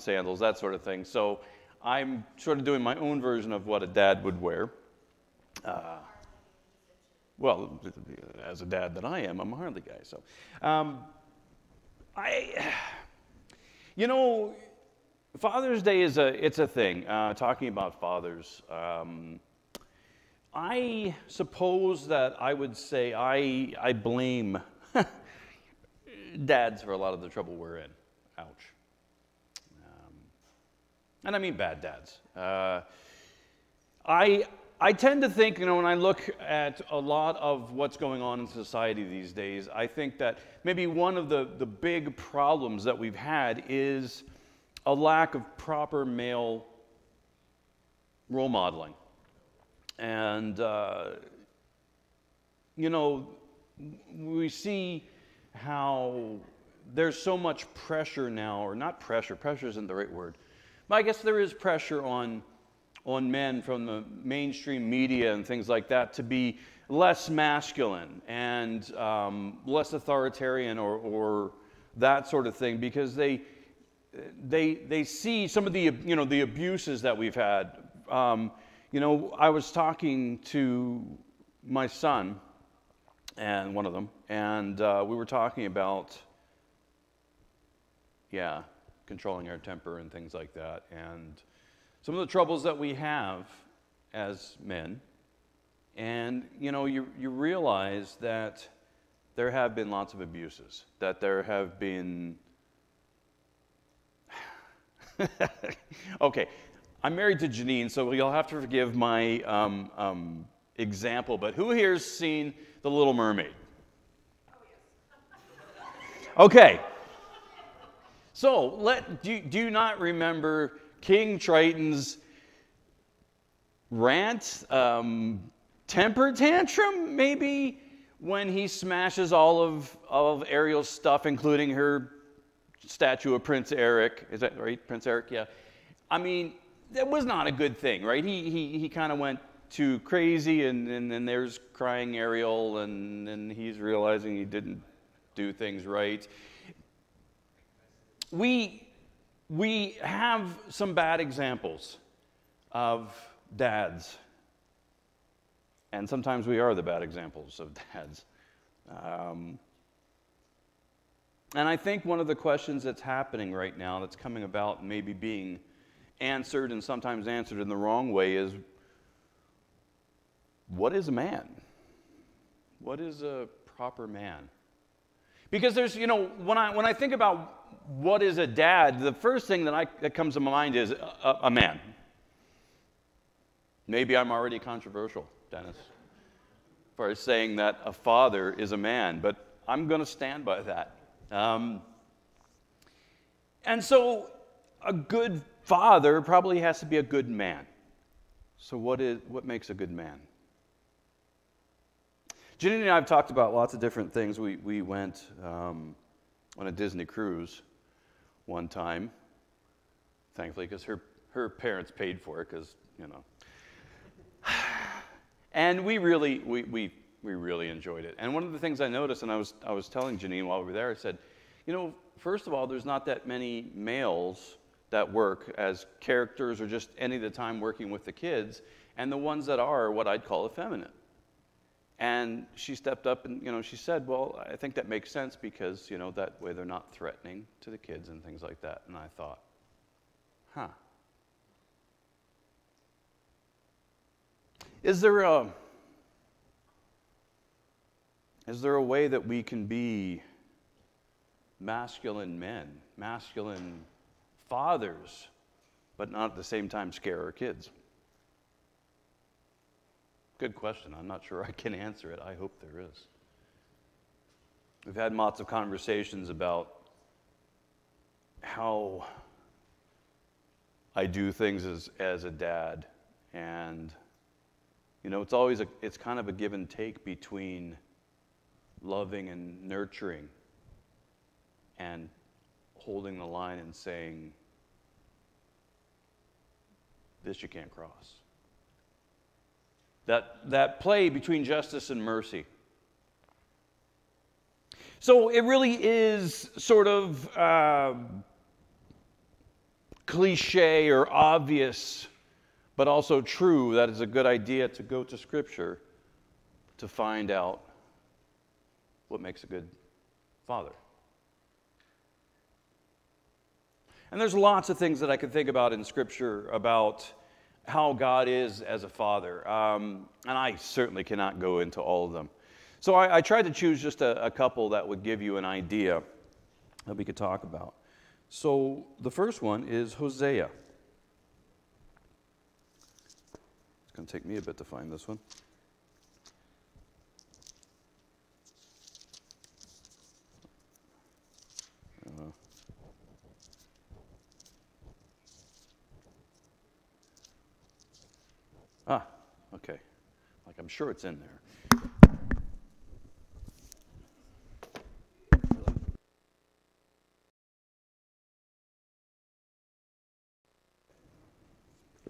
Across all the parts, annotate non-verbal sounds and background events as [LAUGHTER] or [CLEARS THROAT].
sandals, that sort of thing. So I'm sort of doing my own version of what a dad would wear. Uh, well, as a dad that I am, I'm a Harley guy. So, um, I, you know, Father's Day is a it's a thing. Uh, talking about fathers, um, I suppose that I would say I I blame [LAUGHS] dads for a lot of the trouble we're in. Ouch. And I mean bad dads. Uh, I I tend to think, you know, when I look at a lot of what's going on in society these days, I think that maybe one of the, the big problems that we've had is a lack of proper male role modeling. And, uh, you know, we see how there's so much pressure now, or not pressure, pressure isn't the right word, but I guess there is pressure on on men from the mainstream media and things like that to be less masculine and um, less authoritarian or, or that sort of thing because they, they, they see some of the, you know, the abuses that we've had. Um, you know, I was talking to my son and one of them, and uh, we were talking about, yeah, controlling our temper and things like that. And some of the troubles that we have as men. And, you know, you, you realize that there have been lots of abuses, that there have been. [SIGHS] okay, I'm married to Janine, so you'll have to forgive my um, um, example, but who here's seen The Little Mermaid? Okay. So, let, do, do you not remember King Triton's rant, um, temper tantrum, maybe, when he smashes all of, of Ariel's stuff, including her statue of Prince Eric. Is that right? Prince Eric? Yeah. I mean, that was not a good thing, right? He, he, he kind of went too crazy, and, and then there's crying Ariel, and, and he's realizing he didn't do things right. We we have some bad examples of dads. And sometimes we are the bad examples of [LAUGHS] dads. Um, and I think one of the questions that's happening right now, that's coming about, maybe being answered and sometimes answered in the wrong way, is what is a man? What is a proper man? Because there's, you know, when I, when I think about what is a dad, the first thing that, I, that comes to my mind is a, a man. Maybe I'm already controversial, Dennis, as far as saying that a father is a man, but I'm going to stand by that. Um, and so, a good father probably has to be a good man. So, what, is, what makes a good man? Jenny and I have talked about lots of different things. We, we went um, on a Disney cruise one time, thankfully, because her, her parents paid for it, because, you know. [SIGHS] and we really, we, we, we really enjoyed it. And one of the things I noticed, and I was, I was telling Janine while we were there, I said, you know, first of all, there's not that many males that work as characters or just any of the time working with the kids, and the ones that are what I'd call effeminate. And she stepped up and, you know, she said, well, I think that makes sense because, you know, that way they're not threatening to the kids and things like that. And I thought, huh. Is there a, is there a way that we can be masculine men, masculine fathers, but not at the same time scare our kids? Good question. I'm not sure I can answer it. I hope there is. We've had lots of conversations about how I do things as, as a dad. And, you know, it's always a, it's kind of a give and take between loving and nurturing and holding the line and saying, this you can't cross that, that play between justice and mercy. So it really is sort of uh, cliche or obvious, but also true that it's a good idea to go to Scripture to find out what makes a good father. And there's lots of things that I could think about in Scripture about how God is as a father. Um, and I certainly cannot go into all of them. So I, I tried to choose just a, a couple that would give you an idea that we could talk about. So the first one is Hosea. It's going to take me a bit to find this one. Ah, okay. Like I'm sure it's in there.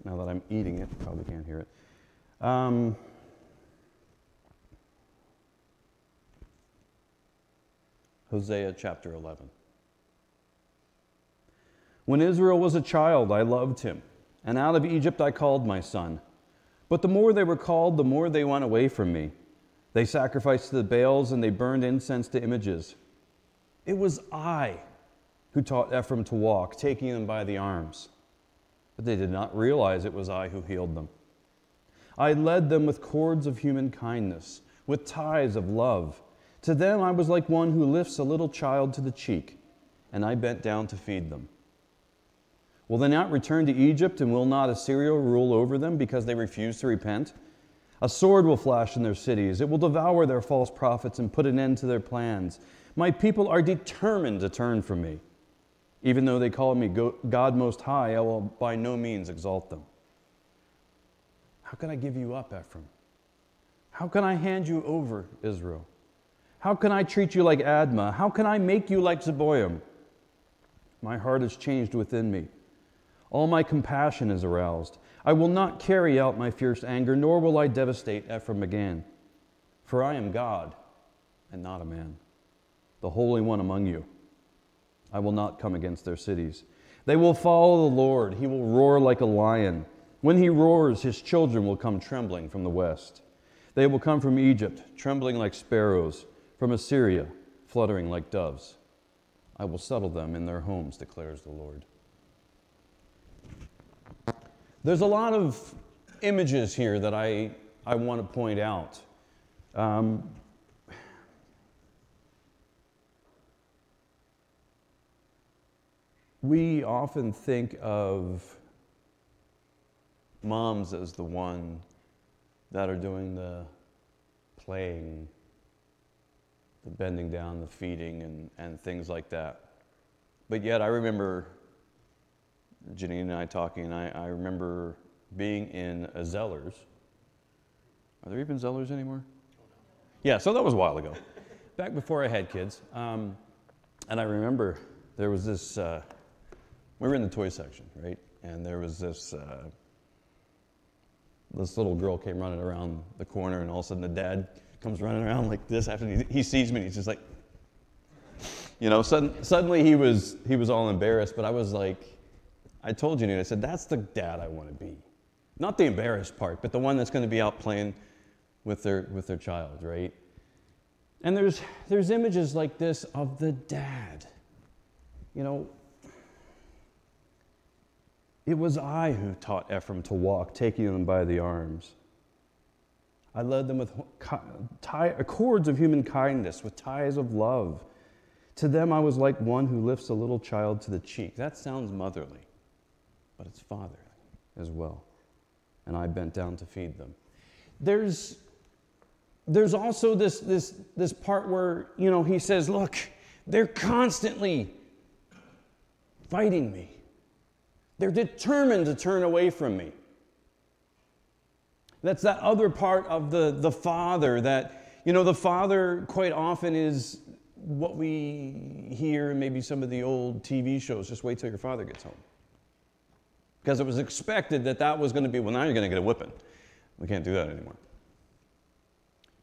Now that I'm eating it, probably can't hear it. Um, Hosea chapter 11. When Israel was a child, I loved him, and out of Egypt I called my son. But the more they were called, the more they went away from me. They sacrificed to the Baals and they burned incense to images. It was I who taught Ephraim to walk, taking them by the arms but they did not realize it was I who healed them. I led them with cords of human kindness, with ties of love. To them I was like one who lifts a little child to the cheek, and I bent down to feed them. Will they not return to Egypt, and will not Assyria rule over them because they refuse to repent? A sword will flash in their cities. It will devour their false prophets and put an end to their plans. My people are determined to turn from me. Even though they call me God Most High, I will by no means exalt them. How can I give you up, Ephraim? How can I hand you over, Israel? How can I treat you like Admah? How can I make you like Zeboim? My heart is changed within me. All my compassion is aroused. I will not carry out my fierce anger, nor will I devastate Ephraim again. For I am God and not a man, the Holy One among you. I will not come against their cities. They will follow the Lord. He will roar like a lion. When he roars, his children will come trembling from the west. They will come from Egypt, trembling like sparrows, from Assyria, fluttering like doves. I will settle them in their homes, declares the Lord. There's a lot of images here that I, I want to point out. Um, we often think of moms as the one that are doing the playing, the bending down, the feeding, and, and things like that. But yet, I remember Janine and I talking, and I, I remember being in a Zellers. Are there even Zellers anymore? Yeah, so that was a while ago, [LAUGHS] back before I had kids. Um, and I remember there was this. Uh, we were in the toy section, right? And there was this uh, this little girl came running around the corner, and all of a sudden the dad comes running around like this after he, he sees me, and he's just like, you know, sudden, suddenly he was he was all embarrassed, but I was like, I told you, I said that's the dad I want to be, not the embarrassed part, but the one that's going to be out playing with their with their child, right? And there's there's images like this of the dad, you know, it was I who taught Ephraim to walk, taking them by the arms. I led them with cords of human kindness, with ties of love. To them, I was like one who lifts a little child to the cheek. That sounds motherly, but it's father as well. And I bent down to feed them. There's, there's also this, this, this part where, you know, he says, Look, they're constantly fighting me. They're determined to turn away from me. That's that other part of the, the Father that, you know, the Father quite often is what we hear in maybe some of the old TV shows just wait till your father gets home. Because it was expected that that was going to be, well, now you're going to get a whipping. We can't do that anymore.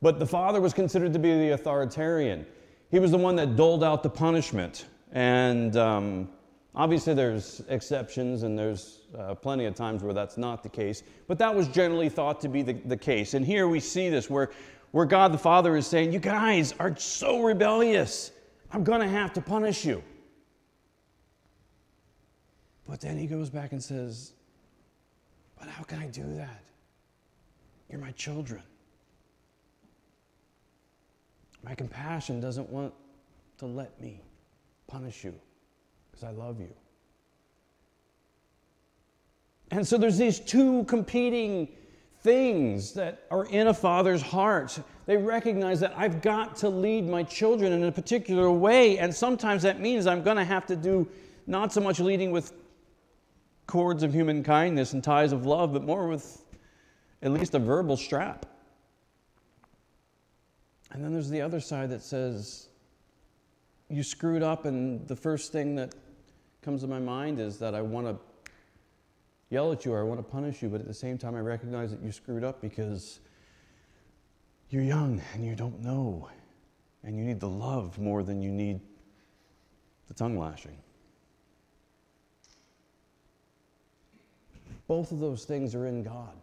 But the father was considered to be the authoritarian. He was the one that doled out the punishment. And um, Obviously, there's exceptions, and there's uh, plenty of times where that's not the case, but that was generally thought to be the, the case. And here we see this where, where God the Father is saying, You guys are so rebellious. I'm going to have to punish you. But then he goes back and says, But how can I do that? You're my children. My compassion doesn't want to let me punish you because I love you. And so there's these two competing things that are in a father's heart. They recognize that I've got to lead my children in a particular way, and sometimes that means I'm going to have to do not so much leading with cords of human kindness and ties of love, but more with at least a verbal strap. And then there's the other side that says, You screwed up, and the first thing that comes to my mind is that I want to yell at you or I want to punish you, but at the same time, I recognize that you screwed up because you're young and you don't know, and you need the love more than you need the tongue lashing. Both of those things are in God.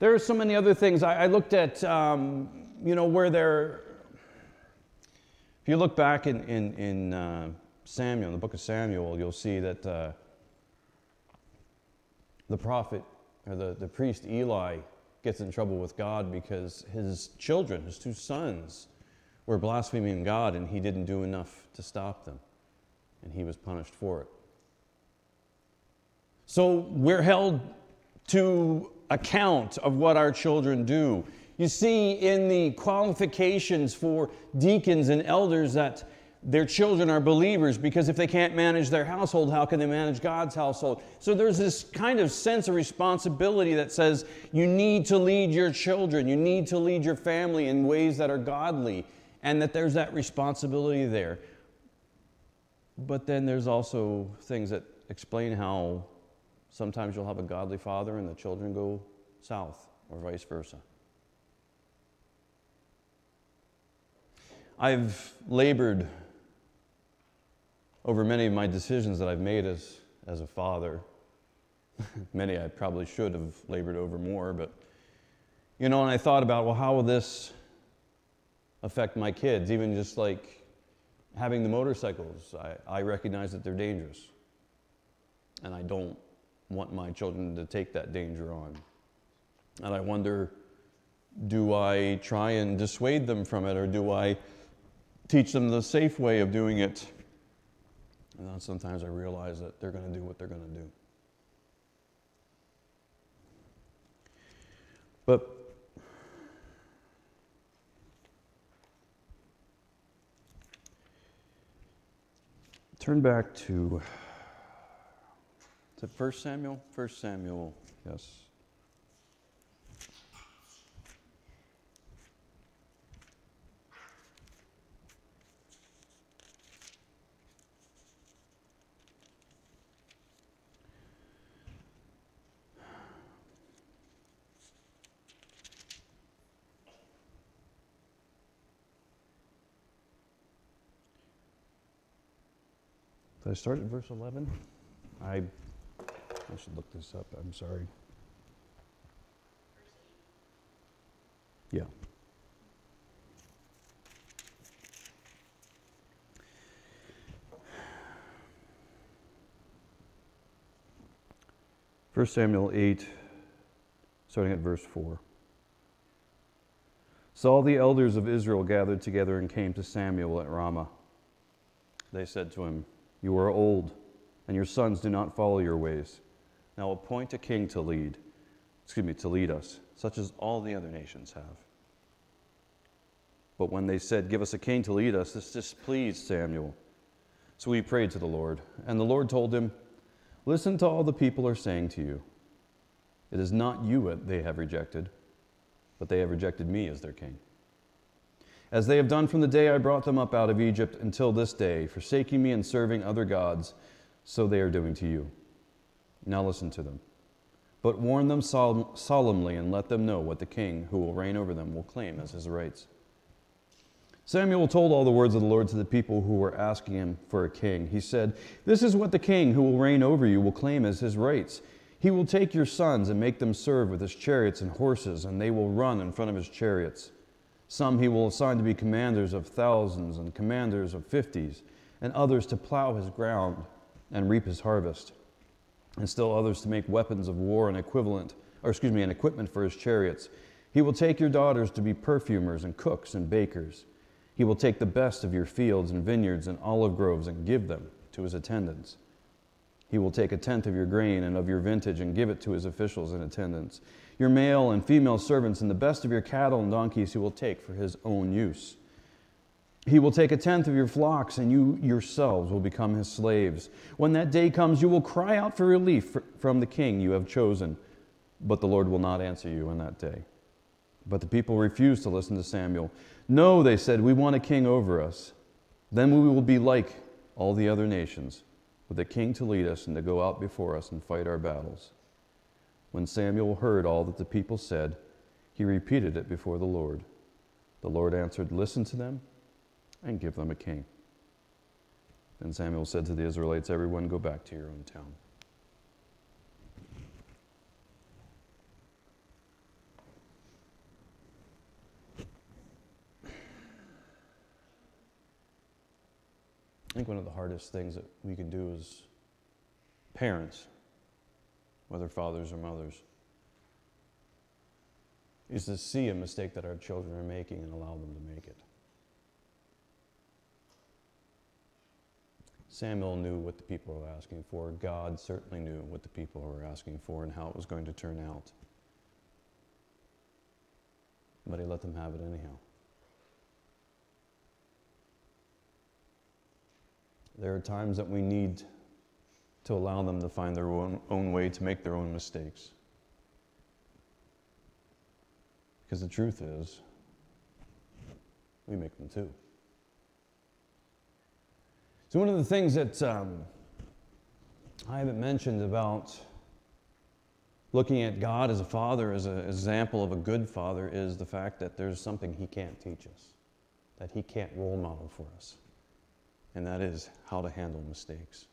There are so many other things. I, I looked at, um, you know, where there, if you look back in, in, in uh, Samuel, in the book of Samuel, you'll see that uh, the prophet, or the, the priest Eli, gets in trouble with God because his children, his two sons, were blaspheming God and he didn't do enough to stop them. And he was punished for it. So we're held to account of what our children do. You see in the qualifications for deacons and elders that their children are believers because if they can't manage their household, how can they manage God's household? So there's this kind of sense of responsibility that says you need to lead your children, you need to lead your family in ways that are godly, and that there's that responsibility there. But then there's also things that explain how Sometimes you'll have a godly father and the children go south, or vice versa. I've labored over many of my decisions that I've made as, as a father. [LAUGHS] many I probably should have labored over more, but you know, and I thought about, well, how will this affect my kids? Even just like having the motorcycles, I, I recognize that they're dangerous. And I don't want my children to take that danger on. And I wonder do I try and dissuade them from it, or do I teach them the safe way of doing it? And then sometimes I realize that they're going to do what they're going to do. But turn back to it 1 Samuel? 1 Samuel, yes. Did I start at verse 11? I I should look this up, I'm sorry. Yeah. First Samuel 8, starting at verse 4. So all the elders of Israel gathered together and came to Samuel at Ramah. They said to him, You are old, and your sons do not follow your ways. Now appoint a king to lead, excuse me, to lead us, such as all the other nations have. But when they said, Give us a king to lead us, this displeased Samuel. So he prayed to the Lord, and the Lord told him, Listen to all the people are saying to you. It is not you that they have rejected, but they have rejected me as their king. As they have done from the day I brought them up out of Egypt until this day, forsaking me and serving other gods, so they are doing to you. Now listen to them. But warn them solemnly and let them know what the king who will reign over them will claim as his rights. Samuel told all the words of the Lord to the people who were asking him for a king. He said, This is what the king who will reign over you will claim as his rights. He will take your sons and make them serve with his chariots and horses, and they will run in front of his chariots. Some he will assign to be commanders of thousands and commanders of fifties, and others to plow his ground and reap his harvest, and still others to make weapons of war and equivalent, or excuse me, an equipment for his chariots. He will take your daughters to be perfumers and cooks and bakers. He will take the best of your fields and vineyards and olive groves and give them to his attendants. He will take a tenth of your grain and of your vintage and give it to his officials and attendants. Your male and female servants and the best of your cattle and donkeys he will take for his own use. He will take a tenth of your flocks, and you yourselves will become his slaves. When that day comes, you will cry out for relief from the king you have chosen, but the Lord will not answer you in that day. But the people refused to listen to Samuel. No, they said, we want a king over us. Then we will be like all the other nations, with a king to lead us and to go out before us and fight our battles. When Samuel heard all that the people said, he repeated it before the Lord. The Lord answered, Listen to them and give them a king. Then Samuel said to the Israelites, Everyone go back to your own town. I think one of the hardest things that we can do as parents, whether fathers or mothers, is to see a mistake that our children are making and allow them to make it. Samuel knew what the people were asking for. God certainly knew what the people were asking for and how it was going to turn out. But he let them have it anyhow. There are times that we need to allow them to find their own, own way to make their own mistakes. Because the truth is, we make them too. So, one of the things that um, I haven't mentioned about looking at God as a father, as an example of a good father, is the fact that there's something He can't teach us, that He can't role model for us and that is how to handle mistakes.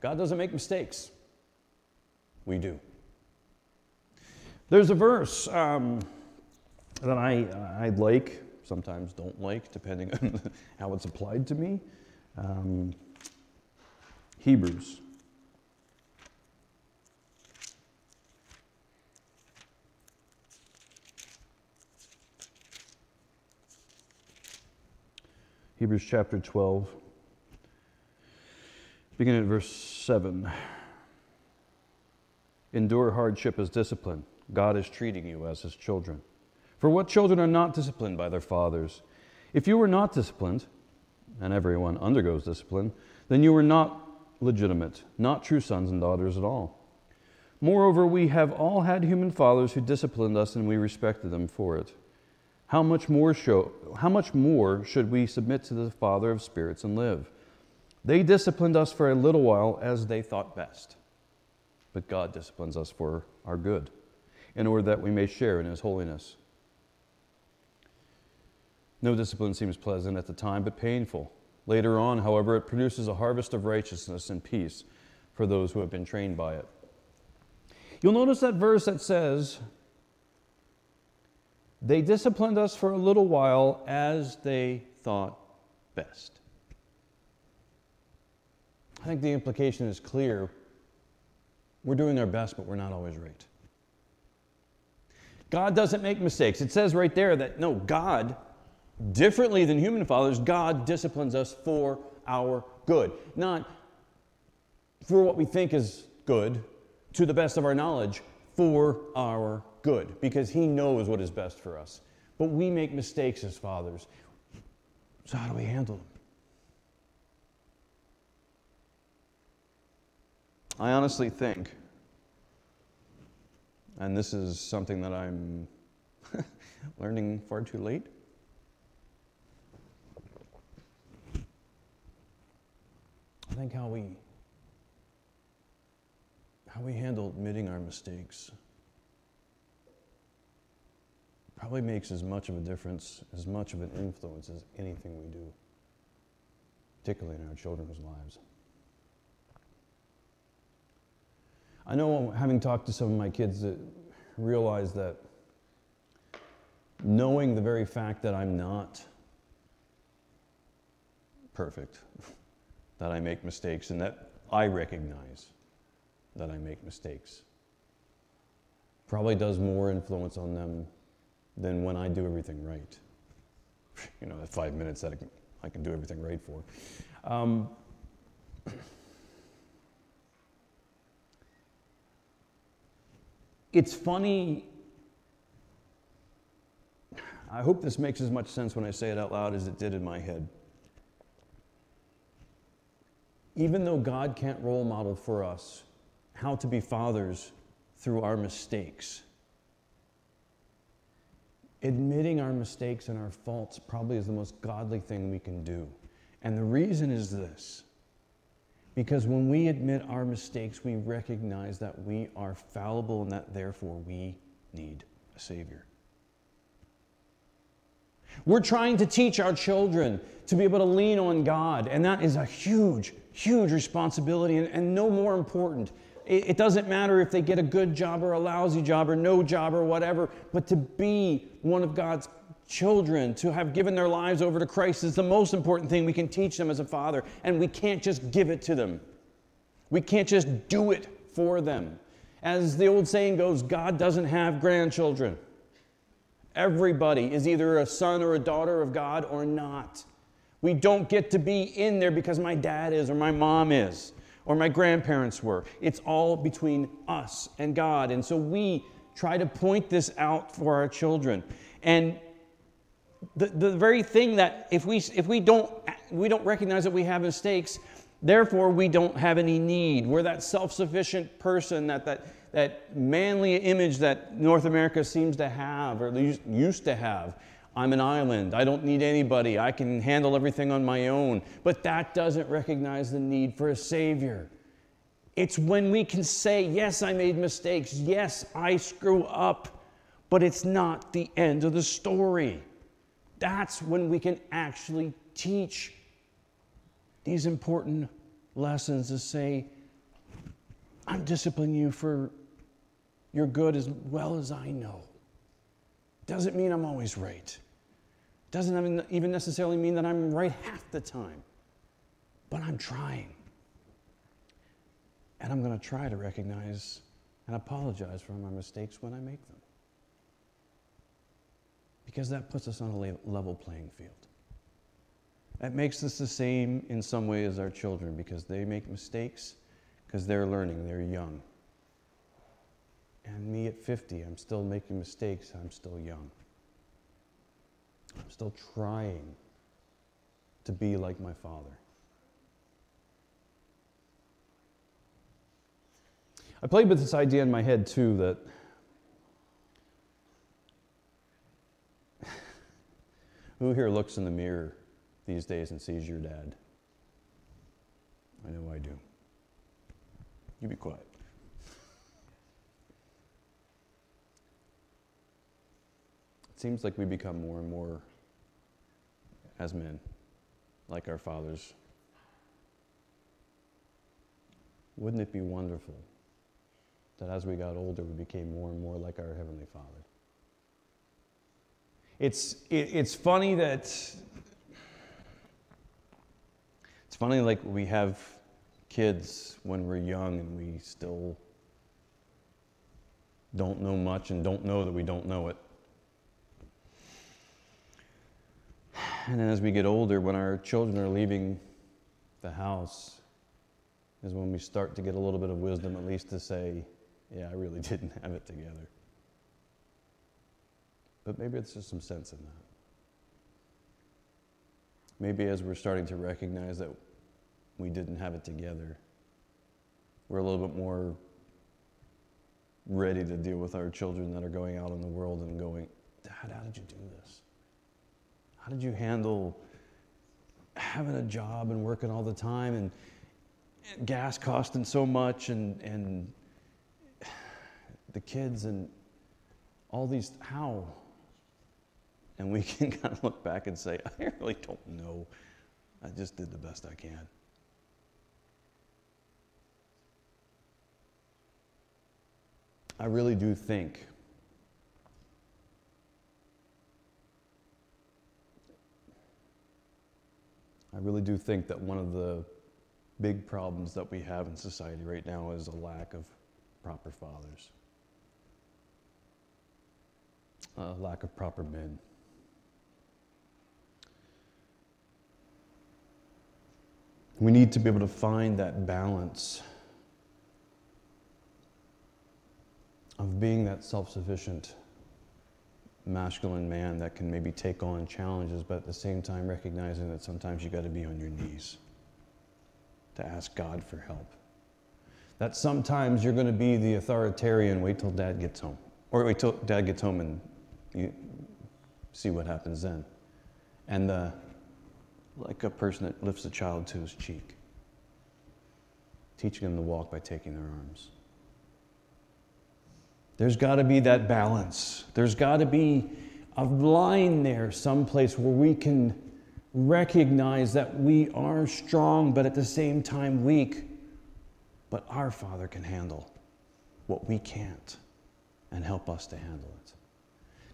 God doesn't make mistakes, we do. There's a verse um, that I, I like, sometimes don't like, depending [LAUGHS] on how it's applied to me. Um, Hebrews Hebrews chapter 12, beginning at verse 7. Endure hardship as discipline. God is treating you as his children. For what children are not disciplined by their fathers? If you were not disciplined, and everyone undergoes discipline, then you were not legitimate, not true sons and daughters at all. Moreover, we have all had human fathers who disciplined us, and we respected them for it. How much more, show, how much more should we submit to the Father of spirits and live? They disciplined us for a little while as they thought best. But God disciplines us for our good, in order that we may share in His holiness. No discipline seems pleasant at the time, but painful. Later on, however, it produces a harvest of righteousness and peace for those who have been trained by it. You'll notice that verse that says, they disciplined us for a little while as they thought best. I think the implication is clear. We're doing our best, but we're not always right. God doesn't make mistakes. It says right there that no, God, differently than human fathers, God disciplines us for our good. Not for what we think is good, to the best of our knowledge, for our good because He knows what is best for us. But we make mistakes as fathers. So, how do we handle them? I honestly think, and this is something that I'm [LAUGHS] learning far too late. I think how we how we handle admitting our mistakes probably makes as much of a difference, as much of an influence as anything we do, particularly in our children's lives. I know, having talked to some of my kids, that realize that knowing the very fact that I'm not perfect, [LAUGHS] that I make mistakes, and that I recognize that I make mistakes, probably does more influence on them than when I do everything right. [LAUGHS] You know, the five minutes that I can, I can do everything right for. Um, [CLEARS THROAT] it's funny. I hope this makes as much sense when I say it out loud as it did in my head. Even though God can't role model for us how to be fathers through our mistakes, admitting our mistakes and our faults probably is the most godly thing we can do. And the reason is this because when we admit our mistakes, we recognize that we are fallible and that therefore we need a Savior. We're trying to teach our children to be able to lean on God, and that is a huge, huge responsibility and, and no more important. It, it doesn't matter if they get a good job or a lousy job or no job or whatever, but to be one of God's children, to have given their lives over to Christ, is the most important thing we can teach them as a father, and we can't just give it to them. We can't just do it for them. As the old saying goes, God doesn't have grandchildren. Everybody is either a son or a daughter of God or not. We don't get to be in there because my dad is or my mom is or my grandparents were. It's all between us and God. And so we try to point this out for our children. And the, the very thing that if we, if we don't, we don't recognize that we have mistakes, therefore we don't have any need. We're that self-sufficient person, that, that, that manly image that North America seems to have or used to have. I'm an island. I don't need anybody. I can handle everything on my own. But that doesn't recognize the need for a Savior. It's when we can say, Yes, I made mistakes. Yes, I screw up. But it's not the end of the story. That's when we can actually teach these important lessons to say, I'm disciplining you for your good as well as I know. Doesn't mean I'm always right. Doesn't even necessarily mean that I'm right half the time. But I'm trying. And I'm going to try to recognize and apologize for my mistakes when I make them. Because that puts us on a level playing field. That makes us the same in some way as our children because they make mistakes because they're learning, they're young. And me at 50, I'm still making mistakes, I'm still young. I'm still trying to be like my father. I played with this idea in my head too that [SIGHS] who here looks in the mirror these days and sees your dad? I know I do. You be quiet. Seems like we become more and more as men, like our fathers. Wouldn't it be wonderful that as we got older, we became more and more like our Heavenly Father? It's, it, it's funny that, it's funny like we have kids when we're young and we still don't know much and don't know that we don't know it. And then as we get older, when our children are leaving the house, is when we start to get a little bit of wisdom, at least to say, yeah, I really [LAUGHS] didn't have it together. But maybe it's just some sense in that. Maybe as we're starting to recognize that we didn't have it together, we're a little bit more ready to deal with our children that are going out in the world and going, Dad, how did you do this? How did you handle having a job and working all the time and, gas costing so much and, and the kids and all these? How? And we [LAUGHS] can kind of look back and say, I really don't know. I just did the best I can. I really do think I really do think that one of the big problems that we have in society right now is a lack of proper fathers, a lack of proper men. We need to be able to find that balance of being that self sufficient masculine man that can maybe take on challenges, but at the same time recognizing that sometimes you got to be on your knees to ask God for help. That sometimes you're going to be the authoritarian, wait till dad gets home. Or wait till dad gets home and you see what happens then. And the, like a person that lifts a child to his cheek, teaching them to walk by taking their arms. There's got to be that balance. There's got to be a line there, someplace where we can recognize that we are strong, but at the same time weak. But our Father can handle what we can't and help us to handle it.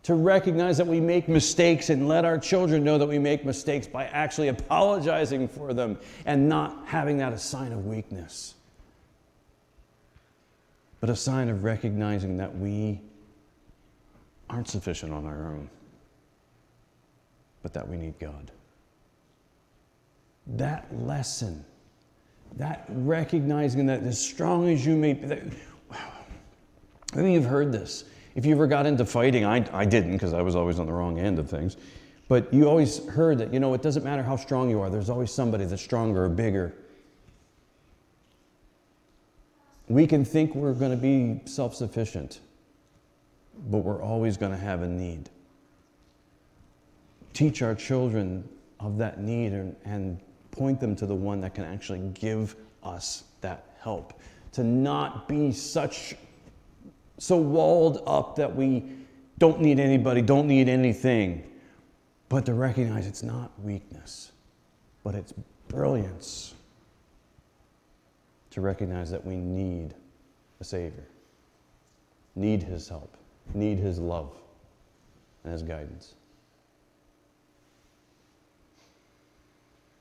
To recognize that we make mistakes and let our children know that we make mistakes by actually apologizing for them and not having that a sign of weakness but a sign of recognizing that we aren't sufficient on our own, but that we need God. That lesson, that recognizing that as strong as you may be, that, I you've heard this. If you ever got into fighting, I, I didn't because I was always on the wrong end of things. But you always heard that, you know, it doesn't matter how strong you are, there's always somebody that's stronger or bigger we can think we're going to be self sufficient, but we're always going to have a need. Teach our children of that need and, and, point them to the one that can actually give us that help. To not be such so walled up that we don't need anybody, don't need anything, but to recognize it's not weakness, but it's brilliance to recognize that we need a Savior, need His help, need His love and His guidance.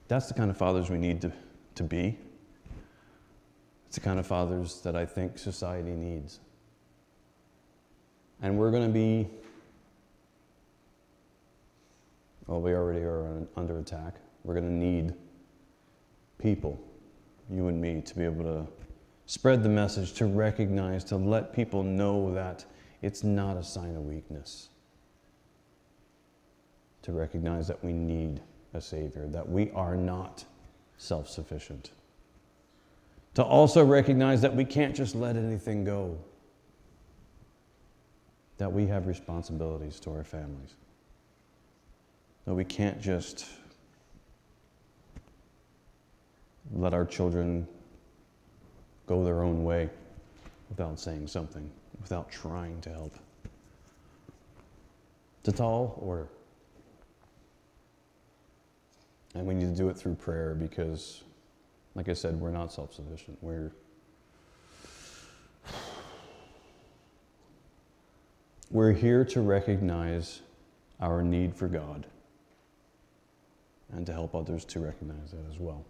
That's the kind of fathers we need to, to be. It's the kind of fathers that I think society needs. And we're going to be, well, we already are under attack. We're going to need people you and me, to be able to spread the message, to recognize, to let people know that it's not a sign of weakness. To recognize that we need a Savior, that we are not self sufficient. To also recognize that we can't just let anything go, that we have responsibilities to our families, that we can't just let our children go their own way without saying something, without trying to help. It's a tall order. And we need to do it through prayer because, like I said, we're not self sufficient. We're We're here to recognize our need for God and to help others to recognize that as well.